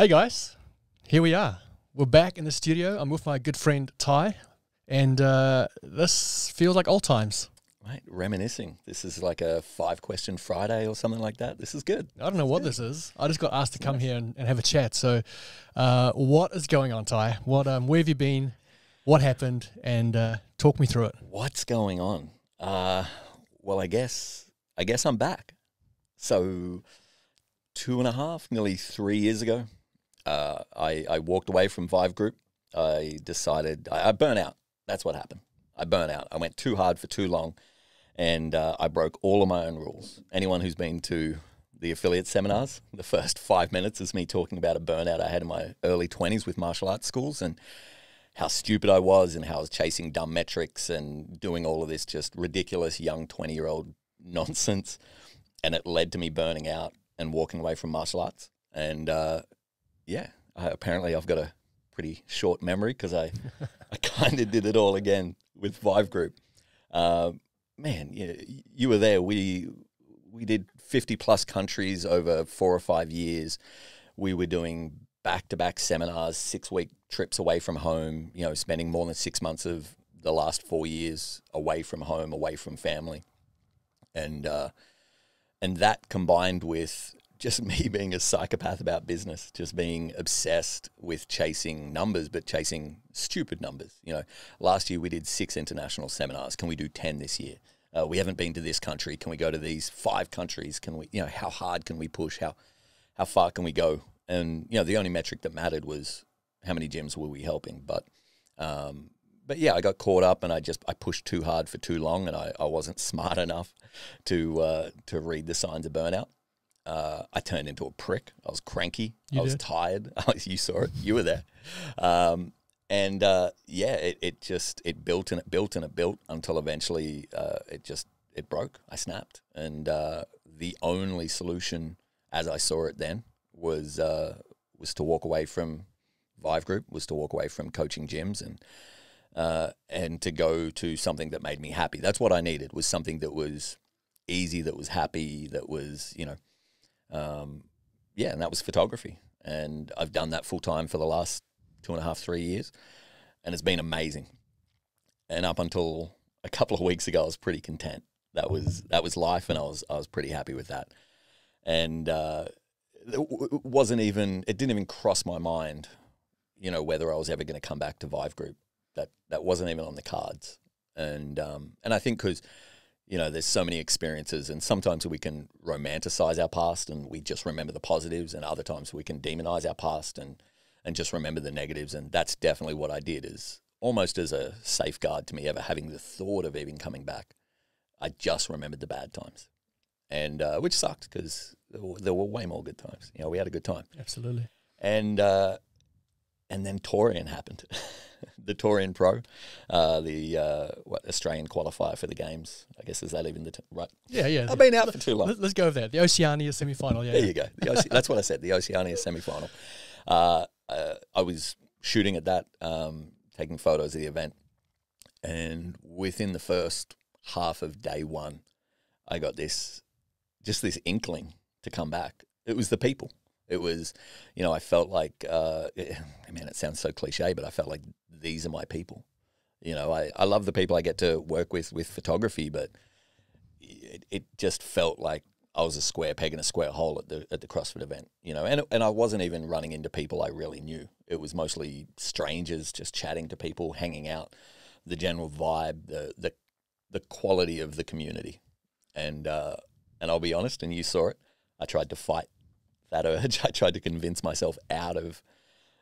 Hey guys, here we are. We're back in the studio. I'm with my good friend Ty, and uh, this feels like old times. Right, reminiscing. This is like a five question Friday or something like that. This is good. I don't know what this is. I just got asked to come here and, and have a chat. So, uh, what is going on, Ty? What, um, where have you been? What happened? And uh, talk me through it. What's going on? Uh, well, I guess I guess I'm back. So, two and a half, nearly three years ago, uh, I, I walked away from Vive Group. I decided I, I burnt out. That's what happened. I burn out. I went too hard for too long, and uh, I broke all of my own rules. Anyone who's been to the affiliate seminars, the first five minutes is me talking about a burnout I had in my early 20s with martial arts schools and how stupid I was and how I was chasing dumb metrics and doing all of this just ridiculous young 20 year old nonsense. And it led to me burning out and walking away from martial arts. And uh, yeah, I, apparently I've got a pretty short memory because I, I kind of did it all again with Vive Group. Uh, man, you, you were there. We we did 50 plus countries over four or five years. We were doing back to back seminars, six week trips away from home, you know, spending more than six months of the last four years away from home, away from family. And, uh, and that combined with just me being a psychopath about business, just being obsessed with chasing numbers, but chasing stupid numbers. You know, last year we did six international seminars. Can we do 10 this year? Uh, we haven't been to this country. Can we go to these five countries? Can we, you know, how hard can we push? How, how far can we go? And, you know, the only metric that mattered was how many gyms were we helping. But, um, but yeah, I got caught up and I just, I pushed too hard for too long and I, I wasn't smart enough to, uh, to read the signs of burnout. Uh, I turned into a prick. I was cranky. You I was did? tired. you saw it. You were there. Um, and uh, yeah, it, it just it built and it built and it built until eventually uh, it just it broke. I snapped, and uh, the only solution, as I saw it then, was uh, was to walk away from Vive Group, was to walk away from coaching gyms, and uh, and to go to something that made me happy. That's what I needed was something that was easy, that was happy, that was you know, um, yeah, and that was photography. And I've done that full time for the last two and a half, three years, and it's been amazing. And up until a couple of weeks ago, I was pretty content. That was that was life, and I was I was pretty happy with that. And uh, it wasn't even it didn't even cross my mind, you know, whether I was ever going to come back to Vive Group. That that wasn't even on the cards. And um, and I think because you know, there's so many experiences, and sometimes we can romanticize our past and we just remember the positives, and other times we can demonize our past and and just remember the negatives. And that's definitely what I did, is almost as a safeguard to me ever having the thought of even coming back. I just remembered the bad times, and uh, which sucked because there, were- there were way more good times. You know, we had a good time, Absolutely. and uh, and then Torian happened, the Torian Pro, uh, the uh, what Australian qualifier for the games. I guess is that even the t- right? Yeah, yeah. I've been out for too long. Let, us go over that. The Oceania semi final. Yeah. There yeah. you go. The Oce- that's what I said. The Oceania semi final. Uh, uh, I was shooting at that, um, taking photos of the event, and within the first half of day one, I got this, just this inkling to come back. It was the people. It was, you know, I felt like, uh, I mean, it sounds so cliche, but I felt like these are my people. You know, I, I love the people I get to work with with photography, but it, it just felt like I was a square peg in a square hole at the at the CrossFit event, you know, and and I wasn't even running into people I really knew. It was mostly strangers, just chatting to people, hanging out, the general vibe, the the the quality of the community, and uh, and I'll be honest, and you saw it. I tried to fight that urge. I tried to convince myself out of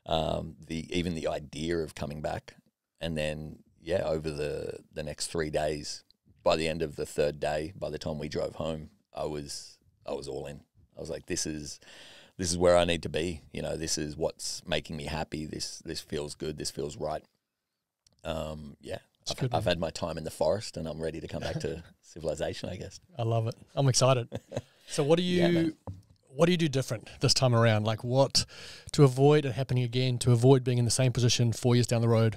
um, the even the idea of coming back, and then yeah, over the the next three days, by the end of the third day, by the time we drove home, I was I was all in. I was like, this is this is where I need to be. You know, this is what's making me happy. This this feels good. This feels right. Um, yeah, I've, I've had my time in the forest, and I'm ready to come back to civilization. I guess. I love it. I'm excited. So what do you Yeah. What do you do different this time around? Like what to avoid it happening again, to avoid being in the same position four years down the road?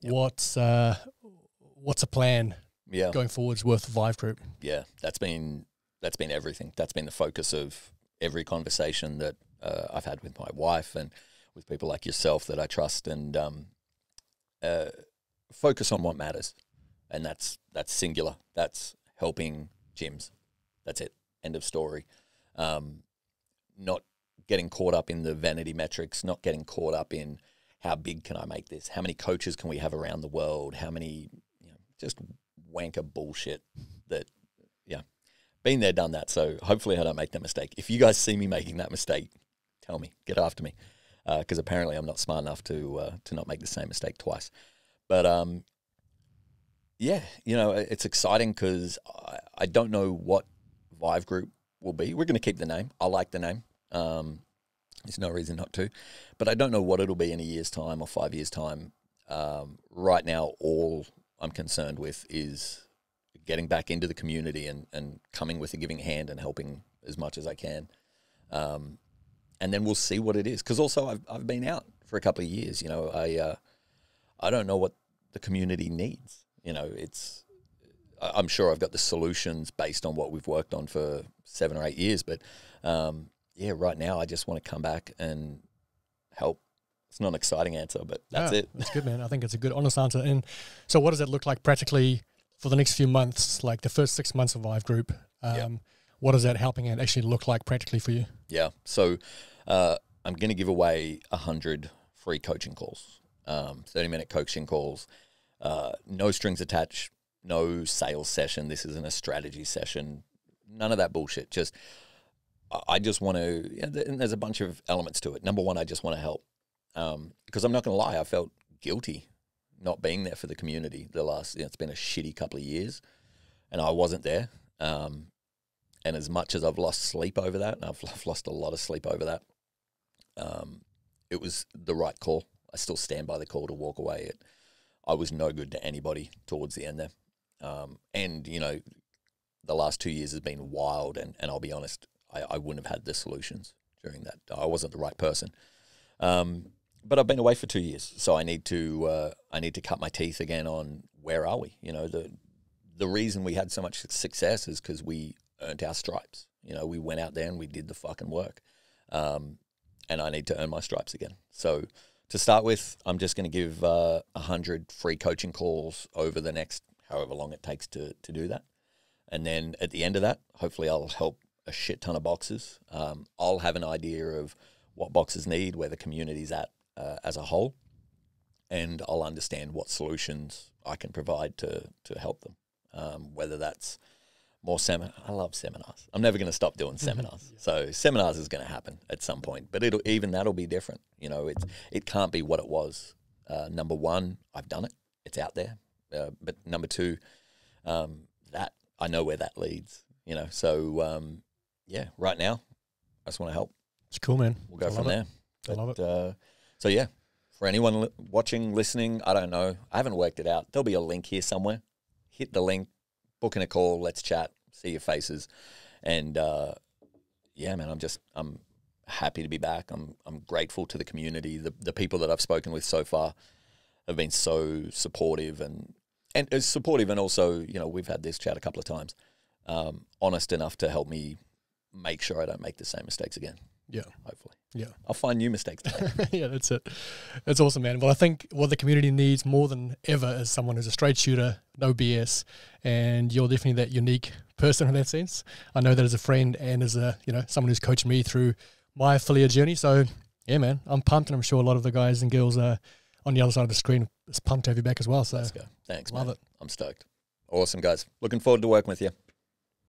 What's uh what's a plan Yeah, going forwards with Vive Group? yeah. That's been that's been everything. That's been the focus of every conversation that uh, I've had with my wife and with people like yourself that I trust, and um, uh, focus on what matters, and that's that's singular. That's helping gyms. That's it. End of story. Um, not getting caught up in the vanity metrics. Not getting caught up in how big can I make this? How many coaches can we have around the world? How many you know, just wanker bullshit that yeah. Been there, done that. So hopefully I don't make that mistake. If you guys see me making that mistake, tell me, get after me, because uh, apparently I'm not smart enough to uh, to not make the same mistake twice. But um, yeah, you know, it's exciting because I, I, don't know what Vive Group will be. We're going to keep the name. I like the name. Um, there's no reason not to, but I don't know what it'll be in a year's time or five years' time. Um, right now, all I'm concerned with is getting back into the community and, and coming with a giving hand and helping as much as I can. Um, and then we'll see what it is. Because also, I've, I've been out for a couple of years. You know, I uh, I don't know what the community needs. You know, it's I'm sure I've got the solutions based on what we've worked on for seven or eight years, but um, yeah, right now I just want to come back and help. It's not an exciting answer, but that's yeah, it. That's good, man. I think it's a good, honest answer. And so, what does it look like practically for the next few months, like the first six months of Vive Group? Um. What is that helping it actually look like practically for you? Yeah. So, uh, I'm going to give away a hundred free coaching calls, um, thirty minute coaching calls, uh, no strings attached, no sales session. This isn't a strategy session. None of that bullshit. Just I just want to, and there's a bunch of elements to it. Number one, I just want to help. Because um, I'm not going to lie, I felt guilty not being there for the community the last, you know, it's been a shitty couple of years and I wasn't there. Um, and as much as I've lost sleep over that, and I've, I've lost a lot of sleep over that, um, it was the right call. I still stand by the call to walk away. It, I was no good to anybody towards the end there. Um, and, you know, the last two years has been wild. And, and I'll be honest, I, I wouldn't have had the solutions during that. I wasn't the right person. Um, but I've been away for two years, so I need to uh, I need to cut my teeth again on where are we? You know, the the reason we had so much success is because we earned our stripes. You know, we went out there and we did the fucking work, um, and I need to earn my stripes again. So to start with, I'm just going to give uh, a uh, hundred free coaching calls over the next however long it takes to to do that, and then at the end of that, hopefully, I'll help a shit ton of boxes. Um, I'll have an idea of what boxes need, where the community's at uh, as a whole, and I'll understand what solutions I can provide to to help them. Um, whether that's more seminar, I love seminars. I'm never going to stop doing seminars. yeah. So seminars is going to happen at some point, but it'll even that'll be different. You know, it's it can't be what it was. Uh, number one, I've done it; it's out there. Uh, but number two, um, that I know where that leads. You know, so um, yeah, right now, I just want to help. It's cool, man. We'll go I from there. But, I love it. Uh, so yeah, for anyone li- watching, listening, I don't know. I haven't worked it out. There'll be a link here somewhere. Hit the link, book in a call. Let's chat. See your faces, and uh, yeah, man. I'm just I'm happy to be back. I'm I'm grateful to the community. The the people that I've spoken with so far have been so supportive and and uh, supportive, and also you know we've had this chat a couple of times. Um, honest enough to help me make sure I don't make the same mistakes again. Yeah. Hopefully. Yeah. I'll find new mistakes. yeah, that's it. That's awesome, man. Well, I think what the community needs more than ever is someone who's a straight shooter, no BS, and you're definitely that unique person in that sense. I know that as a friend and as a, you know, someone who's coached me through my affiliate journey. So, yeah, man, I'm pumped and I'm sure a lot of the guys and girls are on the other side of the screen It's pumped to have you back as well. So, Let's go. Thanks, love man. it. I'm stoked. Awesome, guys. Looking forward to working with you.